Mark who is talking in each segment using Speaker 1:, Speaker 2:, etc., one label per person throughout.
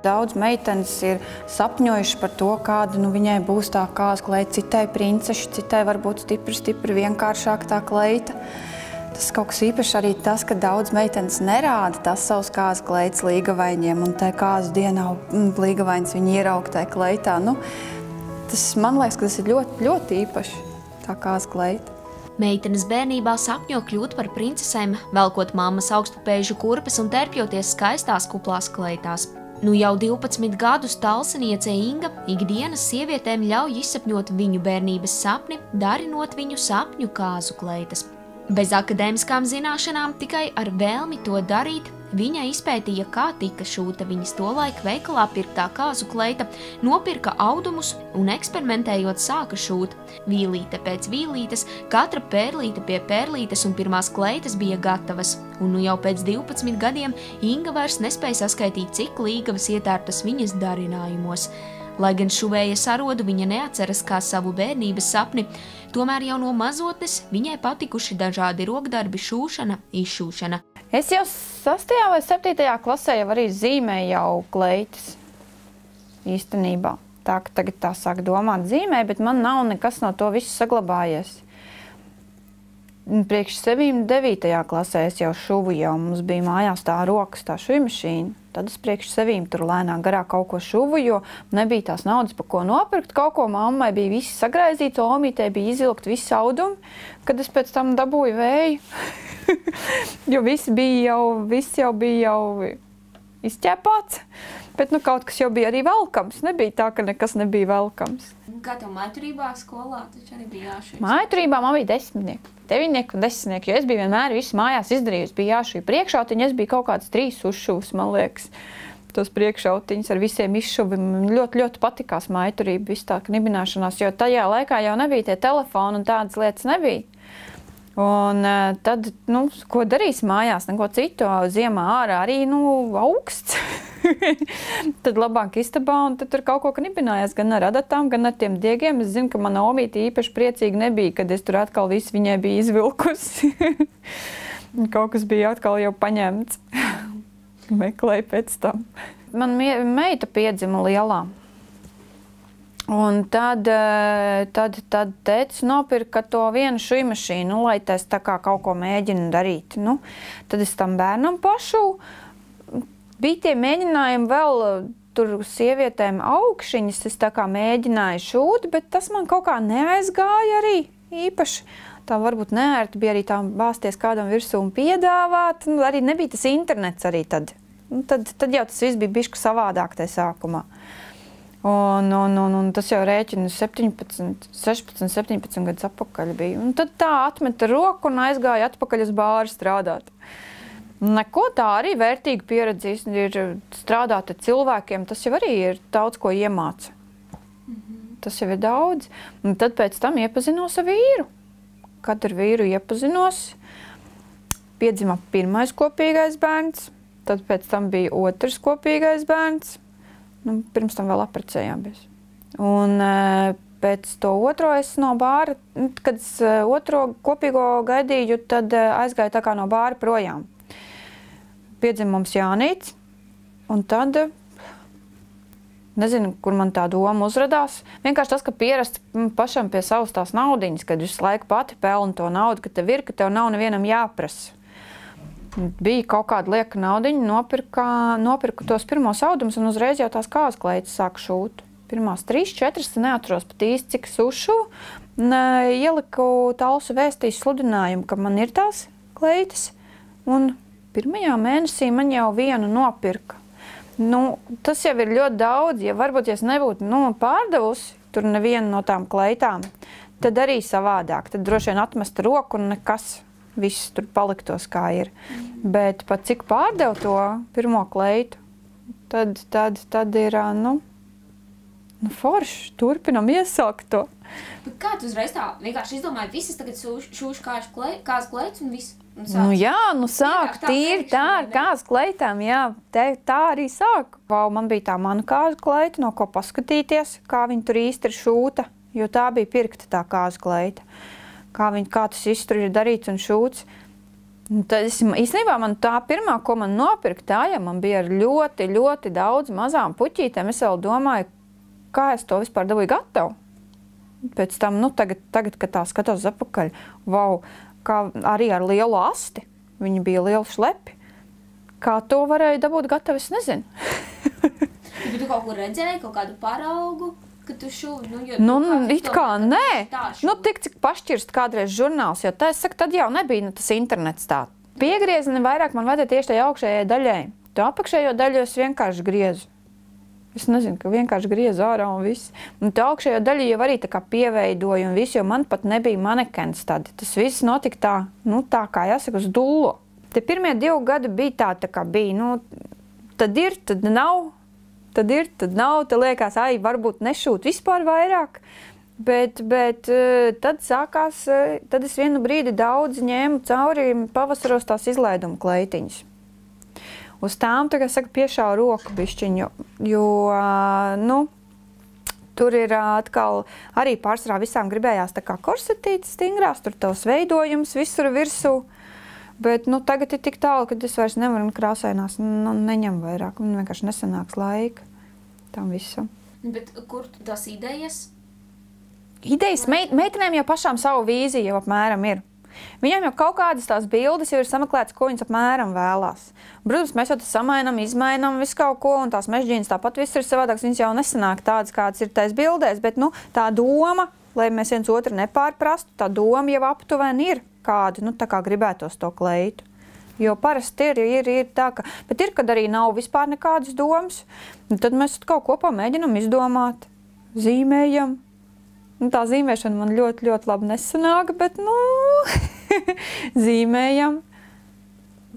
Speaker 1: Daudz meitenes ir sapņojušas par to, kāda nu, viņai būs tā kāza kleita, citai princeša, citai varbūt stipri, stipri vienkāršāk tā kleita. Tas kaut kas īpašs arī tas, ka daudz meitenes nerāda tās savas kāzas kleitas līgavainiem, un tajā kāzu dienā mm, līgavains viņi ieraug tajā kleitā. Nu, tas, man liekas, ka tas ir ļoti, ļoti īpaši, tā kāza kleita.
Speaker 2: Meitenes bērnībā sapņo kļūt par princesēm, velkot mammas augstpapēžu kurpes un terpjoties skaistās kuplās kleitās. Nu jau 12 gadus talsiniece Inga ikdienas sievietēm ļauj izsapņot viņu bērnības sapni, darinot viņu sapņu kāzu kleitas. Bez akadēmiskām zināšanām, tikai ar vēlmi to darīt, viņa izpētīja, kā tika šūta viņas tolaik veikalā pirktā kāzu kleita, nopirka audumus un eksperimentējot sāka šūt. Vīlīte pēc vīlītes, katra pērlīte pie pērlītes un pirmās kleitas bija gatavas, un nu jau pēc 12 gadiem Inga vairs nespēja saskaitīt, cik līgavas ietērtas viņas darinājumos. Lai gan šuvēja sarodu viņa neatceras kā savu bērnības sapni, tomēr jau no mazotnes viņai patikuši dažādi rokdarbi šūšana, izšūšana.
Speaker 1: Es jau 6. vai 7. klasē jau arī zīmēju jau kleitas īstenībā. Tā, tagad tā sāk domāt zīmē, bet man nav nekas no to visu saglabājies. Priekš sevīm 9. klasē es jau šuvu, jau mums bija mājās tā rokas, tā šuja mašīna. Tad es priekš sevīm tur lēnām garā kaut ko šuvu, jo nebija tās naudas, pa ko nopirkt. Kaut ko mammai bija viss sagraizīts, omītē bija izvilkt visi audumi, kad es pēc tam dabūju vēju. jo viss bija jau, viss jau bija jau izķēpāts. Bet nu, kaut kas jau bija arī velkams. Nebija tā, ka nekas nebija velkams.
Speaker 2: Kā tev maiturībā skolā taču arī bija jāšķiet?
Speaker 1: Maiturībā man bija desmitnieki, deviņnieki un desmitnieki, jo es biju vienmēr visu mājās izdarījusi. Bija jāšķiet priekšautiņi, es biju kaut kāds trīs uzšuvus, man liekas. Tos priekšautiņus ar visiem izšuviem. Man ļoti, ļoti patikās maiturība, viss tā knibināšanās, jo tajā laikā jau nebija tie telefoni un tādas lietas nebija. Un uh, tad, nu, ko darīs mājās, neko citu. Ziemā ārā arī nu, augsts. tad labāk istabā, un tur kaut ko knibinājās gan ar adatām, gan ar tiem diegiem. Es zinu, ka mana omīte īpaši priecīga nebija, kad es tur atkal visu viņai biju izvilkusi. kaut kas bija atkal jau paņemts. Meklēju pēc tam. Man meita piedzima lielā. Un tad, eh, tad, tad tēvs nopirka to vienu šī mašīnu, lai tas tā kā kaut ko mēģina darīt. Nu, tad es tam bērnam pašu bija tie mēģinājumi vēl eh, tur sievietēm augšņas, es tā kā mēģināju šūt, bet tas man kaut kā neaizgāja arī īpaši. Tā varbūt neērti bija arī tā bāzties kādam virsū un piedāvāt. Nu, arī nebija tas internets arī tad. Nu, tad, tad jau tas viss bija bišķi savādāk tajā sākumā. Un, un, un, un tas jau rēķina 17, 16, 17 gadus atpakaļ. Bija. Un tad tā atmeta roku un aizgāja atpakaļ uz bāru strādāt. Neko tā arī vērtīga pieredze ir strādāt ar cilvēkiem. Tas jau arī ir daudz ko iemāca. Mm -hmm. Tas jau ir daudz. Un tad pēc tam iepazinos ar vīru. Kad ar vīru iepazinos, piedzima pirmais kopīgais bērns, tad pēc tam bija otrs kopīgais bērns Nu, pirms tam vēl apprecējāmies. Un, e, pēc to otro es no bāra, nu, kad es e, otro kopīgo gaidīju, tad e, aizgāju tā kā no bāra projām. Piedzima mums Jānīts, un tad nezinu, kur man tā doma uzrādījās. Vienkārši tas, ka pierast pašam pie savas tās naudiņas, kad visu laiku pati pelna to naudu, ka tev ir, ka tev nav nevienam jāprasa bija kaut kāda lieka naudiņa, nopirka, nopirku tos pirmos audumus un uzreiz jau tās kāzas kleitas sāku šūt. Pirmās trīs, četras, neatceros pat īsti, cik sušu. Ieliku tālsu vēstīs sludinājumu, ka man ir tās kleitas. Un pirmajā mēnesī man jau vienu nopirka. Nu, tas jau ir ļoti daudz. Ja varbūt ja es nebūtu nu, pārdevusi tur nevienu no tām kleitām, tad arī savādāk. Tad droši vien atmest roku un nekas viss tur paliktos kā ir. Mm. Bet pat cik pārdevu to pirmo kleitu, tad, tad, tad ir, nu, nu forši, turpinam iesākt to.
Speaker 2: Bet kā tu uzreiz tā vienkārši izdomāji, visas tagad šūšu kāžu klei, kāzu kleitas un viss?
Speaker 1: Nu, jā, nu sāk tīri tā ar kāzu kleitām, jā, te, tā arī sāk. Vau, man bija tā mana kāzu kleita, no ko paskatīties, kā viņa tur īsti ir šūta, jo tā bija pirkta tā kāzu kleita. Uh, kā, viņ, kā tas viss tur ir darīts un šūts. Un Tad es, īstenībā man tā pirmā, ko man nopirka, tā jau man bija ļoti, ļoti daudz mazām puķītēm. Es vēl domāju, kā es to vispār dabūju gatavu. Pēc tam, nu, tagad, tagad kad tā skatos atpakaļ, wow, kā arī ar lielu asti. Viņi bija lieli šlepi. Kā to varēja dabūt gatavu, es nezinu.
Speaker 2: Tu, tu kaut kur redzēji, kaut kādu paraugu, ka tu šūvi, nu, jo...
Speaker 1: Nu,
Speaker 2: kāds
Speaker 1: it
Speaker 2: to-
Speaker 1: kā nē,
Speaker 2: Tā
Speaker 1: nu, tik cik pašķirst kādreiz žurnāls, jo tā, es saku, tad jau nebija nu, tas internets tā. Piegriezni vairāk man vajadzēja tieši tajā augšējai daļai. To apakšējo daļu es vienkārši griezu. Es nezinu, ka vienkārši griezu ārā un viss. Un tā augšējā daļa jau arī tā kā pieveidoju un viss, jo man pat nebija manekens tad. Tas viss notika tā, nu, tā kā jāsaka, uz dullo. Te pirmie divi gadi bija tā, tā kā bija, nu, tad ir, tad nav, tad ir, tad nav. Tad liekas, ai, varbūt nešūt vispār vairāk. Bet, bet eh, tad sākās, eh, tad es vienu brīdi daudz ņēmu cauri pavasaros tās izlaiduma kleitiņas. Uz tām tagad saka, piešāva roku bišķiņu, jo, nu, tur ir atkal arī pārsvarā visām gribējās tā kā korsetītes stingrās, tur tavs veidojums visur virsū. Bet nu, tagad ir tik tālu, ka es vairs nevaru krāsainās, nu, neņem vairāk. Man vienkārši nesanāks laika tam visam.
Speaker 2: Bet kur tās idejas?
Speaker 1: Idejas meit, meitenēm jau pašām savu vīziju jau apmēram ir. Viņām jau kaut kādas tās bildes jau ir sameklētas, ko viņas apmēram vēlās. Protams, mēs jau tas samainām, izmainām visu kaut ko, un tās mežģīnas tāpat viss ir savādāks. Viņas jau nesanāk tādas, kādas ir tais bildēs, bet nu, tā doma, lai mēs viens otru nepārprastu, tā doma jau aptuveni ir kāda, nu tā kā gribētos to kleitu. Jo parasti ir, ir, ir tā, ka, bet ir, kad arī nav vispār nekādas domas, un tad mēs kaut ko kopā mēģinam izdomāt, zīmējam, Nu, tā zīmēšana man ļoti, ļoti labi nesanāk, bet nu, zīmējam.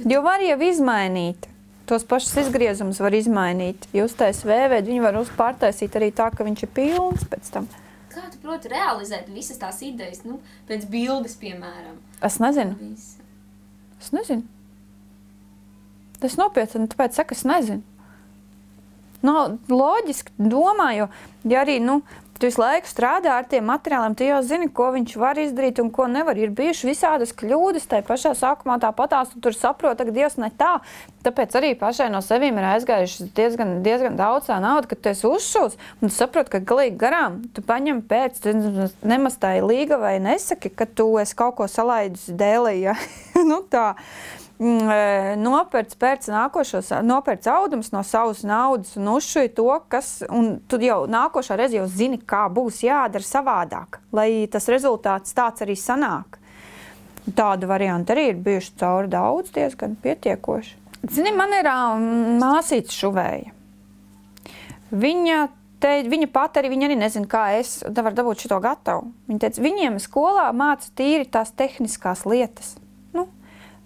Speaker 1: Jo var jau izmainīt. Tos pašus izgriezumus var izmainīt. Jūs taisat vēvēt, viņu var uzpārtaisīt arī tā, ka viņš ir pilns pēc tam.
Speaker 2: Kā tu proti realizēt visas tās idejas, nu, pēc bildes, piemēram?
Speaker 1: Es nezinu.
Speaker 2: Visu.
Speaker 1: Es nezinu. Tas nopietni, tāpēc saku, es nezinu. Nav loģiski domāju, ja arī nu, tu visu laiku strādā ar tiem materiāliem, tu jau zini, ko viņš var izdarīt un ko nevar. Ir bijušas visādas kļūdas, tai pašā sākumā tāpatās, tu tur saproti, ka Dievs ne tā. Tāpēc arī pašai no sevīm ir aizgājušas diezgan, diezgan daudz tā nauda, ka tu esi uzšūs un tu saproti, ka galīgi garām tu paņem pēc, tu nemaz tā ir līga vai nesaki, ka tu esi kaut ko salaidis dēlī. Ja? nu, tā nopērts pēc nākošos, nopērts audums no savas naudas un uzšuj to, kas, un tu jau nākošā reize jau zini, kā būs jādara savādāk, lai tas rezultāts tāds arī sanāk. Tādu variantu arī ir bijuši cauri daudz, diezgan pietiekoši. Zini, man ir māsīca šuvēja. Viņa, te, viņa pat arī, viņa arī nezina, kā es varu dabūt šo gatavu. Viņa teica, viņiem skolā māca tīri tās tehniskās lietas.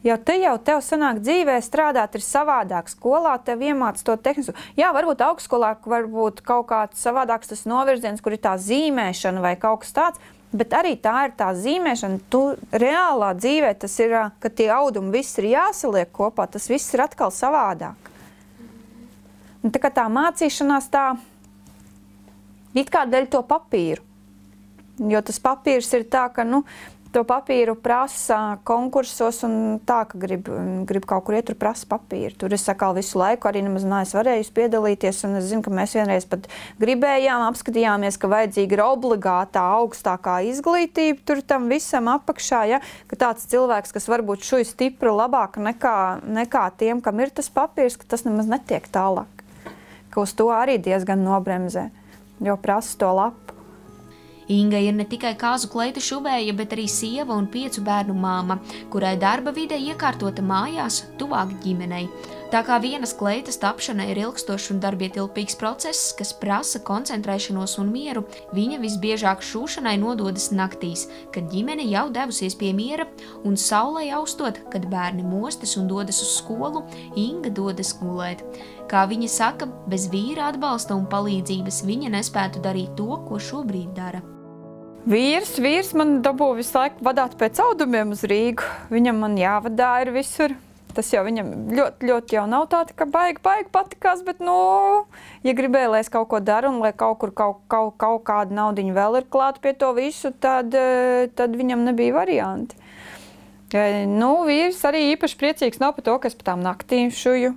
Speaker 1: Jo te jau tev sanāk dzīvē strādāt ir savādāk. Skolā tev iemāc to tehnisko. Jā, varbūt augstskolā varbūt kaut kāds savādāks tas novirziens, kur ir tā zīmēšana vai kaut kas tāds. Bet arī tā ir tā zīmēšana. Tu reālā dzīvē tas ir, ka tie audumi viss ir jāsaliek kopā. Tas viss ir atkal savādāk. Un tā kā tā mācīšanās tā it kā dēļ to papīru. Jo tas papīrs ir tā, ka nu, to papīru prasa konkursos, un tā, ka grib, grib kaut kur iet, tur prasa papīru. Tur es atkal visu laiku arī nemaz neesmu varējusi piedalīties, un es zinu, ka mēs vienreiz pat gribējām, apskatījāmies, ka vajadzīga ir obligātā augstākā izglītība tur tam visam apakšā, ja? ka tāds cilvēks, kas varbūt šuj stipri labāk nekā, nekā tiem, kam ir tas papīrs, ka tas nemaz netiek tālāk. Ka uz to arī diezgan nobremzē, jo prasa to lapu.
Speaker 2: Inga ir ne tikai kāzu kleitu šuvēja, bet arī sieva un piecu bērnu māma, kurai darba vide iekārtota mājās, tuvāk ģimenei. Tā kā vienas kleitas tapšana ir ilgstošs un darbietilpīgs process, kas prasa koncentrēšanos un mieru, viņa visbiežāk šūšanai nododas naktīs, kad ģimene jau devusies pie miera, un saulē austot, kad bērni mostas un dodas uz skolu, Inga dodas gulēt. Kā viņa saka, bez vīra atbalsta un palīdzības viņa nespētu darīt to, ko šobrīd dara.
Speaker 1: Vīrs, vīrs man dabū visu laiku vadīt pēc audumiem uz Rīgu. Viņam man jāvadā ir visur. Tas jau viņam ļoti, ļoti jau nav tā, ka baigi, baigi patikās, bet, nu, ja gribēja, lai es kaut ko daru un lai kaut kur kaut, kaut, kaut kāda naudiņa vēl ir klāta pie to visu, tad, eh, tad viņam nebija varianti. Nu, vīrs arī īpaši priecīgs nav par to, ka es pa tām naktīm šuju.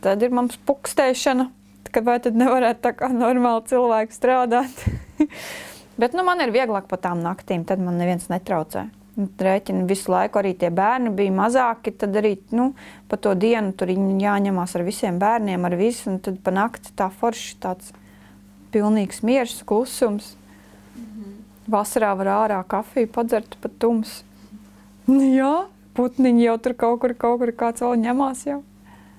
Speaker 1: Tad ir mums pukstēšana, ka vai tad nevarētu tā kā normāli cilvēki strādāt. Bet nu, man ir vieglāk pa tām naktīm, tad man neviens netraucē. Rēķina visu laiku arī tie bērni bija mazāki, tad arī nu, pa to dienu tur jāņemās ar visiem bērniem, ar visu, un tad pa nakti tā forši tāds pilnīgs miers, klusums. -hmm. Vasarā var ārā kafiju padzert pat tums. Nu, jā, putniņi jau tur kaut kur, kaut kur kāds vēl ņemās jau.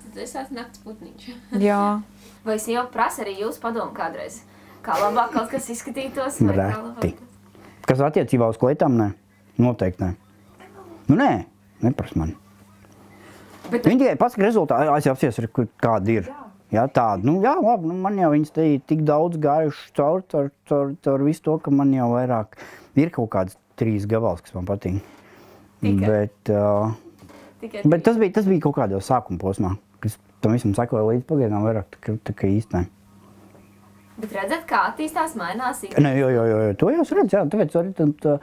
Speaker 2: Tad es esmu nakts putniņš.
Speaker 1: jā.
Speaker 2: Vai es jau prasu arī jūs padomu kādreiz? Kā labāk kaut kas izskatītos?
Speaker 3: Reti. Kas attiecībā uz kleitām, ne? Noteikti nē. Nu, nē, nepras man. Bet... Viņi tikai pasaka rezultātu, es jau apsies, kāda ir. Jā. Jā, tāda, nu, jā, labi, nu, man jau viņas te ir tik daudz gājuši caur, caur, caur, caur visu to, ka man jau vairāk ir kaut kāds trīs gabals, kas man patīk. Tikai. Bet, uh, Tikai bet tas, bija, tas bija kaut kādā sākuma posmā, kas tam visam sekoja līdz pagaidām vairāk, tā, tā kā īstenībā.
Speaker 2: Bet redzat, kā attīstās, mainās.
Speaker 3: Nē, jo, jo, jo, to jau redzu, jā, tāpēc arī tā, tā,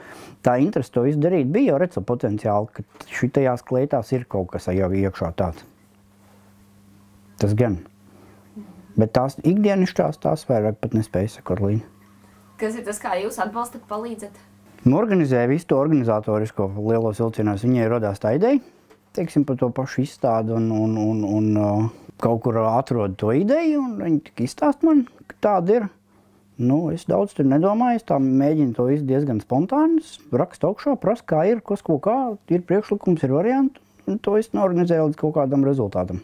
Speaker 3: tā interese to visu darīt bija, jau redzu potenciāli, ka šitajās kleitās ir kaut kas jau iekšā tāds. Tas gan. Bet tās ikdienišķās tās vairāk pat nespēja sakot līdzi.
Speaker 2: Kas ir tas, kā jūs atbalstat, palīdzat?
Speaker 3: Nu, organizēja visu to organizatorisko lielo vilcienos. Viņai radās tā ideja, teiksim, par to pašu izstādi un, un, un, un uh, kaut kur atrod to ideju, un viņi tik izstāst man, ka tāda ir. Nu, es daudz tur nedomāju, es tā mēģinu to visu diezgan spontāni, rakstu augšā, prasu, kā ir, kas ko kā, ir priekšlikums, ir varianti, un to es norganizēju līdz kaut kādam rezultātam.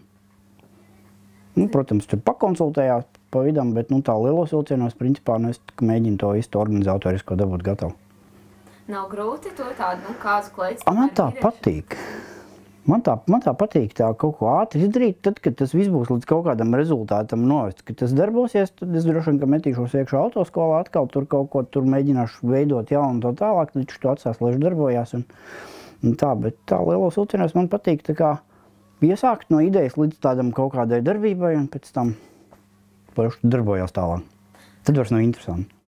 Speaker 3: Nu, protams, tur pakonsultējās pa vidam, bet nu, tā lielos vilcienos, principā, nu, es mēģinu to visu organizatorisko dabūt gatavu.
Speaker 2: Nav grūti to tādu, nu, kāzu klaids.
Speaker 3: Man tā patīk. Man tā, man tā patīk tā kaut ko ātri izdarīt, tad, kad tas viss būs līdz kaut kādam rezultātam novest. Kad tas darbosies, tad es droši vien, ka metīšos iekšā autoskolā, atkal tur kaut ko tur mēģināšu veidot jaunu un tā tālāk, taču to atstās, lai darbojās. Un, un tā, bet tā lielos ulcinās man patīk tā kā iesākt no idejas līdz tādam kaut kādai darbībai un pēc tam darbojās tālāk. Tad vairs nav interesanti.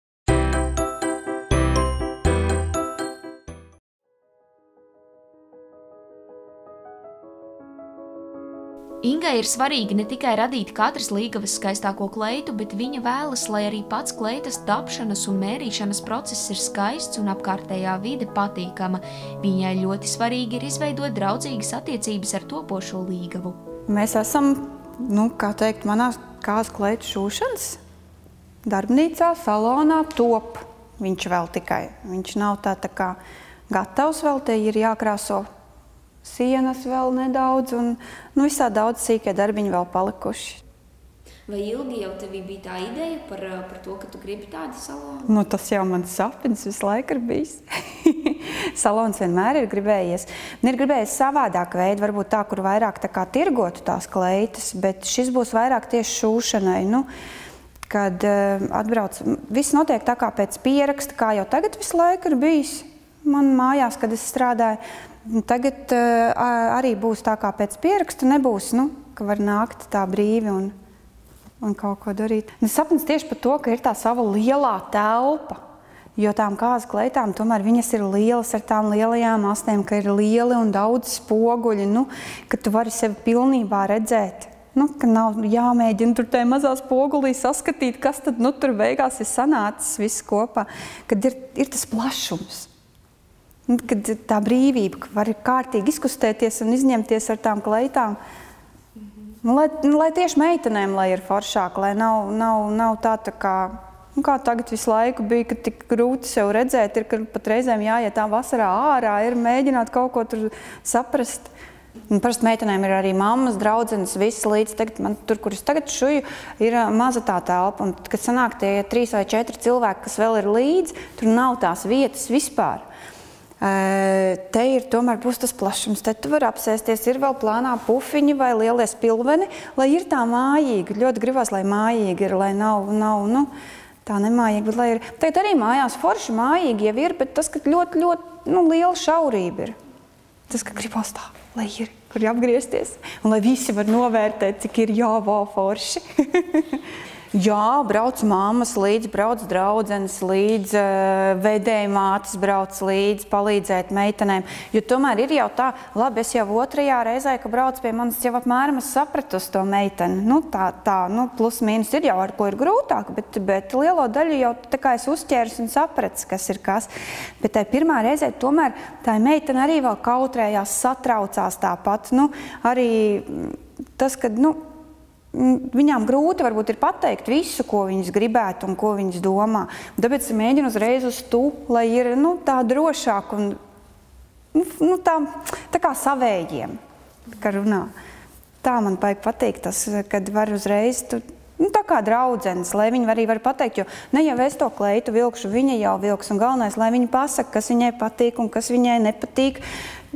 Speaker 2: Ingai ir svarīgi ne tikai radīt katras līgavas skaistāko kleitu, bet viņa vēlas, lai arī pats kleitas tapšanas un mērīšanas process ir skaists un apkārtējā vide patīkama. Viņai ļoti svarīgi ir izveidot draudzīgas attiecības ar topošo līgavu.
Speaker 1: Mēs esam, nu, kā teikt, manā kāzu kleitu šūšanas darbnīcā, salonā top. Viņš vēl tikai, viņš nav tā, tā kā gatavs vēl, te ir jākrāso sienas vēl nedaudz, un nu, visā daudz sīkie darbiņi vēl palikuši.
Speaker 2: Vai ilgi jau tev bija tā ideja par, par to, ka tu gribi tādu salonu?
Speaker 1: Nu, tas jau mans sapnis visu laiku ir bijis. Salons vienmēr ir gribējies. Un ir gribējies savādāk veidu, varbūt tā, kur vairāk tā kā tirgotu tās kleitas, bet šis būs vairāk tieši šūšanai. Nu, kad uh, atbrauc, viss notiek tā kā pēc pieraksta, kā jau tagad visu laiku ir bijis man mājās, kad es strādāju. Tagad uh, arī būs tā kā pēc pieraksta, nebūs, nu, ka var nākt tā brīvi un, un kaut ko darīt. Un sapnis tieši par to, ka ir tā sava lielā telpa, jo tām kāzu kleitām tomēr viņas ir lielas ar tām lielajām astēm, ka ir lieli un daudz spoguļi, nu, ka tu vari sevi pilnībā redzēt. Nu, ka nav jāmēģina tur tajā mazā spogulī saskatīt, kas tad nu, tur beigās ir sanācis viss kopā, kad ir, ir tas plašums. Nu, kad tā brīvība, ka var kārtīgi izkustēties un izņemties ar tām kleitām. Nu, lai, nu, lai tieši meitenēm lai ir foršāk, lai nav, nav, nav tā, tā kā, nu, kā tagad visu laiku bija, ka tik grūti sev redzēt, ir, ka pat reizēm jāiet tā vasarā ārā, ir mēģināt kaut ko tur saprast. Un parasti meitenēm ir arī mammas, draudzenes, visas līdz tagad, man, tur, kur es tagad šuju, ir maza tā telpa. Un, kad sanāk tie trīs vai četri cilvēki, kas vēl ir līdzi, tur nav tās vietas vispār. Te ir tomēr būs tas plašums, te tu vari apsēsties, ir vēl plānā pufiņi vai lielie spilveni, lai ir tā mājīgi. Ļoti gribas, lai mājīgi ir, lai nav, nav nu, tā nemājīgi, bet lai ir. Tagad arī mājās forši mājīgi jau ir, bet tas, ka ļoti, ļoti nu, liela šaurība ir. Tas, ka gribas tā, lai ir, kur apgriezties, un lai visi var novērtēt, cik ir jāvā forši. Jā, brauc mammas līdzi, brauc draudzenes līdzi, eh, vedēja mātes brauc līdzi, palīdzēt meitenēm. Jo tomēr ir jau tā, labi, es jau otrajā reizē, ka brauc pie manis, jau apmēram es sapratu to meiteni. Nu, tā, tā, nu, plus mīnus ir jau ar ko ir grūtāk, bet, bet lielo daļu jau tā kā es uzķērs un saprats, kas ir kas. Bet tai pirmā reizē tomēr tā meitene arī vēl kautrējās, satraucās tāpat. Nu, arī tas, kad, nu, Viņām grūti varbūt ir pateikt visu, ko viņas gribētu un ko viņas domā. Tāpēc es mēģinu uzreiz uz tu, lai ir nu, tā drošāk un nu, nu, tā, tā kā savējiem, kā runā. Tā man patīk tas, kad var uzreiz tu, nu, tā kā draudzenes, lai viņi arī var pateikt, jo ne jau es to kleitu vilkšu, viņa jau vilks, un galvenais, lai viņa pasaka, kas viņai patīk un kas viņai nepatīk,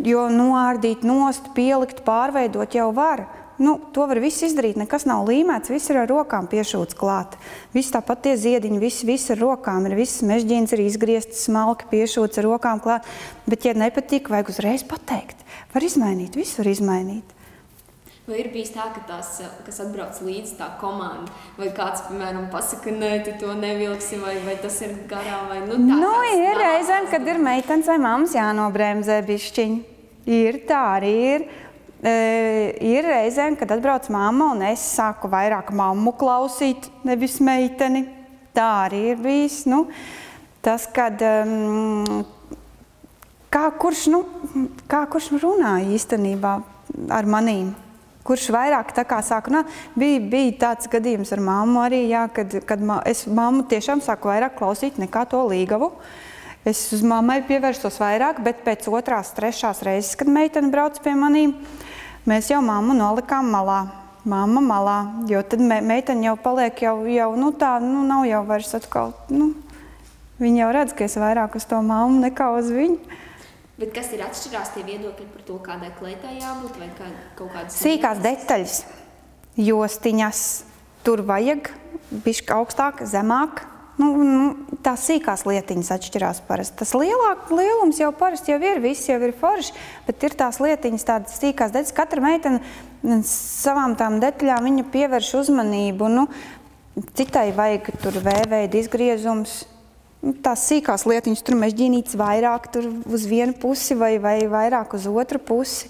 Speaker 1: jo noārdīt nost, pielikt, pārveidot jau var. Nu, to var viss izdarīt. Nekas nav līmēts, viss ir ar rokām piešūts klāt. Viss tāpat tie ziediņi, viss, viss ar rokām ir. Viss mežģīns ir izgriezts, smalki piešūts ar rokām klāt. Bet, ja nepatīk, vajag uzreiz pateikt. Var izmainīt, viss var izmainīt.
Speaker 2: Vai ir bijis tā, ka tās, kas atbrauc līdzi tā komanda, vai kāds, piemēram, pasaka, nē, tu to nevilksi, vai, vai tas ir garā, vai nu tā?
Speaker 1: Nu, ir reizēm, kad ir meitenes vai mammas jānobremzē bišķiņi. Ir tā arī ir. Ir reizēm, kad atbrauc mamma un es sāku vairāk mammu klausīt, nevis meiteni. Tā arī ir bijis. Nu, tas, kad um, kā kurš, nu, kā kurš runā īstenībā ar manīm, kurš vairāk tā kā sāku, nu, bija, bija tāds gadījums ar mammu arī, jā, kad, kad ma, es mammu tiešām sāku vairāk klausīt nekā to līgavu. Es uz mammai pievērsos vairāk, bet pēc otrās, trešās reizes, kad meitene brauc pie manīm, Mēs jau mammu nolikām malā. Māma malā, jo tad me, meitene jau paliek jau, jau nu tā, nu nav jau vairs atkal, nu, viņa jau redz, ka es vairāk uz to mammu nekā uz viņu.
Speaker 2: Bet kas ir atšķirās tie viedokļi par to, kādai kleitai jābūt vai kā, kaut kādas?
Speaker 1: Sīkās detaļas, jostiņas, tur vajag bišķi augstāk, zemāk, Nu, nu, tās sīkās lietiņas atšķirās parasti. Tas lielāk, lielums jau parasti jau ir, viss jau ir forši, bet ir tās lietiņas, tādas sīkās detaļas. Katra meitene savām tām detaļām viņa pievērš uzmanību. Nu, citai vajag tur vēveida izgriezums. Nu, tās sīkās lietiņas, tur mežģīnītes vairāk tur uz vienu pusi vai, vai vairāk uz otru pusi.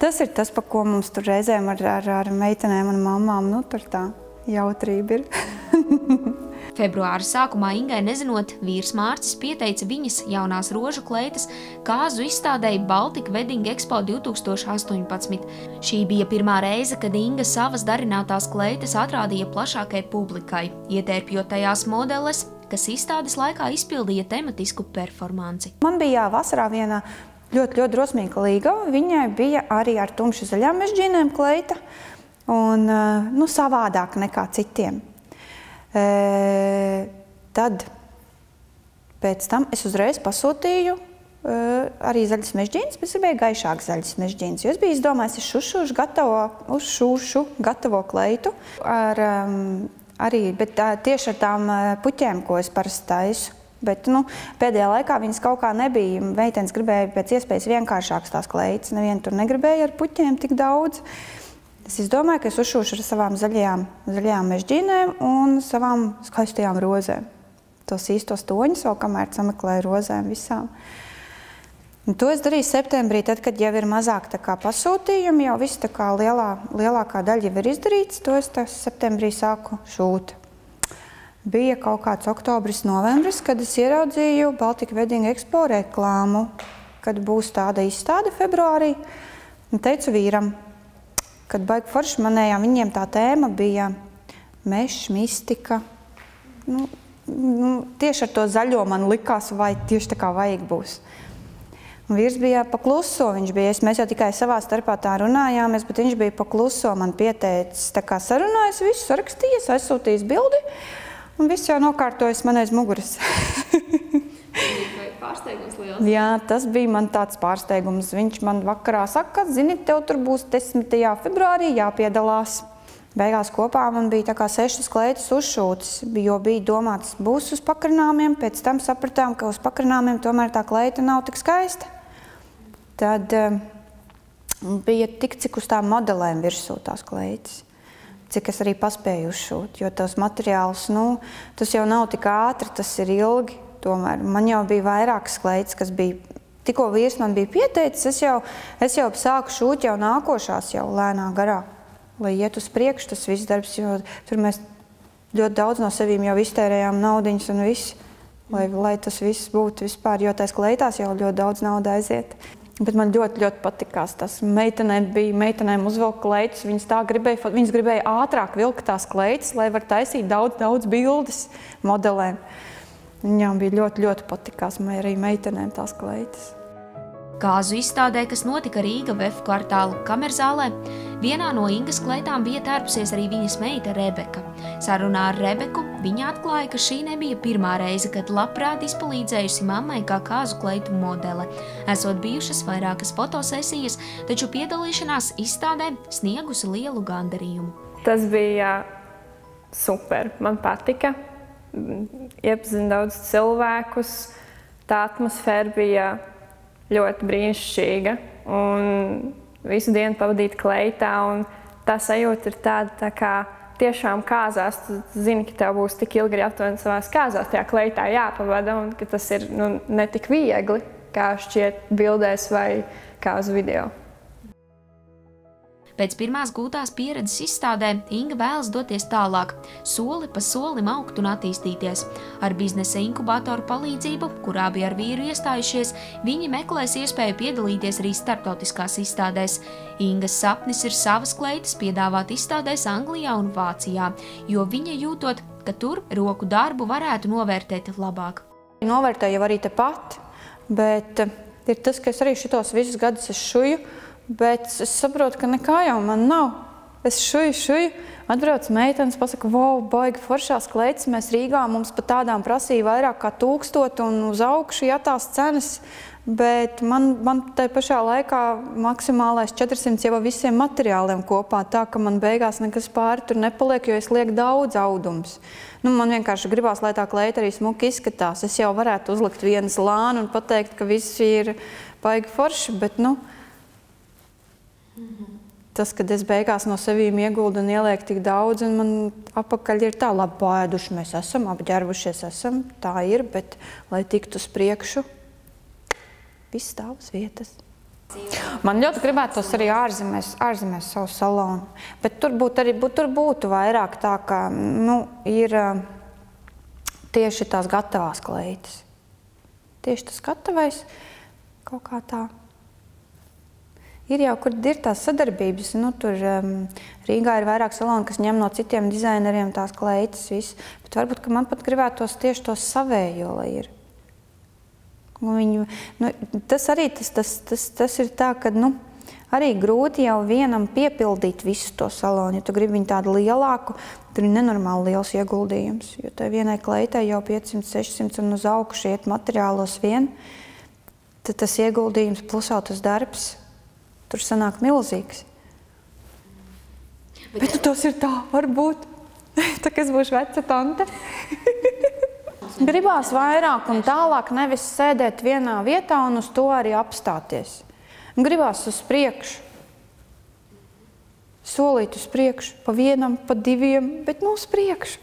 Speaker 1: Tas ir tas, pa ko mums tur reizēm ar, ar, ar meitenēm un mamām, nu, tur tā jautrība ir.
Speaker 2: Februāra sākumā Ingai nezinot, vīrs Mārcis pieteica viņas jaunās rožu kleitas kāzu izstādēji Baltika Wedding Expo 2018. Šī bija pirmā reize, kad Inga savas darinātās kleitas atrādīja plašākai publikai, ietērpjot tajās modeles, kas izstādes laikā izpildīja tematisku performanci.
Speaker 1: Man bija vasarā viena ļoti, ļoti drosmīga līga. Viņai bija arī ar tumši zaļām mežģīnēm kleita un nu, savādāk nekā citiem. Tad pēc tam es uzreiz pasūtīju arī zaļas mežģīnas, bet es gribēju gaišākas zaļas mežģīnas, jo es biju izdomājis, es šušušu gatavo, uzšūšu gatavo kleitu ar, arī, bet tā, tieši ar tām puķēm, ko es parasti taisu. Bet nu, pēdējā laikā viņas kaut kā nebija. Meitenes gribēja pēc iespējas vienkāršākas tās kleitas. Neviena tur negribēja ar puķiem tik daudz. Uh, Es izdomāju, ka es uzšūšu ar savām zaļajām, zaļajām mežģīnēm un savām skaistajām rozēm. Tos īstos toņus vēl kamēr sameklēju rozēm visām. Un to es darīju septembrī, tad, kad jau ir mazāk pasūtījumi, jau viss kā lielā, lielākā daļa jau ir izdarīts, to es septembrī sāku šūt. Bija kaut kāds oktobris, novembris, kad es ieraudzīju Baltika Wedding Expo reklāmu, kad būs tāda izstāde februārī, un teicu vīram, kad baigi forši manējām, viņiem tā tēma bija mežs, mistika. Nu, nu, tieši ar to zaļo man likās, vai tieši tā kā vajag būs. Un vīrs bija pakluso, viņš bija, mēs jau tikai savā starpā tā runājāmies, bet viņš bija pakluso, man pieteicis, tā kā sarunājis, visu sarakstījis, aizsūtījis bildi, un viss jau nokārtojas man aiz muguras.
Speaker 2: pārsteigums liels.
Speaker 1: Jā, tas bija man tāds pārsteigums. Viņš man vakarā saka, zini, tev tur būs 10. februārī jāpiedalās. Beigās kopā man bija tā kā sešas kleitas uzšūtas, jo bija domāts, būs uz pakarnāmiem. Pēc tam sapratām, ka uz pakarnāmiem tomēr tā kleita nav tik skaista. Tad uh, bija tik, cik uz tām modelēm virsū tās kleitas. cik es arī paspēju uzšūt. Jo tas materiāls, nu, tas jau nav tik ātri, tas ir ilgi. Tomēr man jau bija vairākas kleitas, kas bija. Tikko vīrs man bija pieteicis, es jau, es jau sāku šūt jau nākošās, jau lēnā garā, lai iet uz priekšu tas viss darbs, jo tur mēs ļoti daudz no sevīm jau iztērējām naudiņas un viss, lai, lai tas viss būtu vispār, jo tās kleitās jau ļoti daudz nauda aiziet. Bet man ļoti, ļoti patikās tas. Meitenēm bija, meitenēm uzvilka kleitas, viņas tā gribēja, viņas gribēja ātrāk vilkt tās kleitas, lai var taisīt daudz, daudz bildes modelēm. Viņām bija ļoti, ļoti patikās arī meitenēm tās kleitas.
Speaker 2: Kāzu izstādē, kas notika Rīga VF kvartāla kamerzālē, vienā no Ingas kleitām bija tērpusies arī viņas meita Rebeka. Sarunā ar Rebeku viņa atklāja, ka šī nebija pirmā reize, kad labprāt izpalīdzējusi mammai kā kāzu kleitu modele. Esot bijušas vairākas fotosesijas, taču piedalīšanās izstādē sniegusi lielu gandarījumu.
Speaker 4: Tas bija super, man patika. Iepazinu daudz cilvēkus, tā atmosfēra bija ļoti brīnišķīga. Un visu dienu pavadīt kleitā, un tā sajūta ir tāda, tā kā tiešām kāzās. Tu zini, ka tev būs tik ilgi jāaptuveni savās kāzās, tajā kleitā jāpavada, un ka tas ir nu, ne tik viegli, kā šķiet bildēs vai kā uz video.
Speaker 2: Pēc pirmās gūtās pieredzes izstādē Inga vēlas doties tālāk, soli pa solim augt un attīstīties. Ar biznesa inkubatoru palīdzību, kurā bija ar vīru iestājušies, viņi meklēs iespēju piedalīties arī starptautiskās izstādēs. Ingas sapnis ir savas kleitas piedāvāt izstādēs Anglijā un Vācijā, jo viņa jūtot, ka tur roku darbu varētu novērtēt labāk.
Speaker 1: Novērtēju arī tepat, bet ir tas, ka es arī šitos visus gadus esmu šuju, Bet es saprotu, ka nekā jau man nav. Es šuju, šuju, atbrauc meitenes, pasaka, wow, baigi foršās kleitas. Mēs Rīgā mums pat tādām prasīja vairāk kā tūkstot un uz augšu jātās cenas. Bet man, man tai pašā laikā maksimālais 400 jau visiem materiāliem kopā, tā ka man beigās nekas pāri tur nepaliek, jo es lieku daudz audums. Nu, man vienkārši gribās, lai tā kleita arī smuki izskatās. Es jau varētu uzlikt vienas lānu un pateikt, ka viss ir baigi forši, bet nu, Tas, kad es beigās no sevīm ieguldu un ielieku tik daudz, un man apakaļ ir tā, labi pāēduši, mēs esam, apģērbušies esam, tā ir, bet, lai tiktu uz priekšu, viss stāv uz vietas. Man ļoti gribētos arī ārzemēs, ārzemēs savu salonu, bet tur būtu arī, tur būtu vairāk tā, ka, nu, ir tieši tās gatavās kleitas. Tieši tas gatavais kaut kā tā. Ir jau, kur ir tās sadarbības. Nu, tur um, Rīgā ir vairāk salonu, kas ņem no citiem dizaineriem tās kleitas. Visu. Bet varbūt man pat gribētos tieši to savējo, lai ir. Viņu, nu, tas arī tas, tas, tas, tas ir tā, ka nu, arī grūti jau vienam piepildīt visu to salonu. Ja tu gribi viņu tādu lielāku, tur ir nenormāli liels ieguldījums. Jo tai vienai kleitai jau 500, 600 un uz augšu iet materiālos vien. Tad tas ieguldījums plusā tas darbs tur sanāk milzīgs. Bet, Bet nu, tas ir tā, varbūt. tā kā es būšu veca tante. Gribās vairāk un tālāk, nevis sēdēt vienā vietā un uz to arī apstāties. Gribās uz priekšu. Solīt uz priekšu, pa vienam, pa diviem, bet nu uz priekšu.